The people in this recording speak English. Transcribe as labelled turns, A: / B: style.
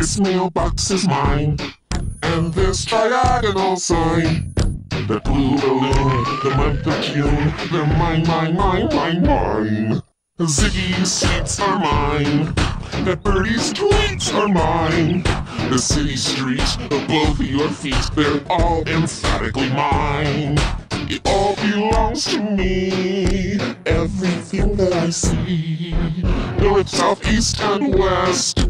A: This mailbox is mine. And this diagonal sign. That blue balloon, the month of June. They're mine, mine, mine, mine, mine. Ziggy's seats are mine. That birdie's tweets are mine. The city streets above your feet, they're all emphatically mine. It all belongs to me. Everything that I see. North, south, east, and west.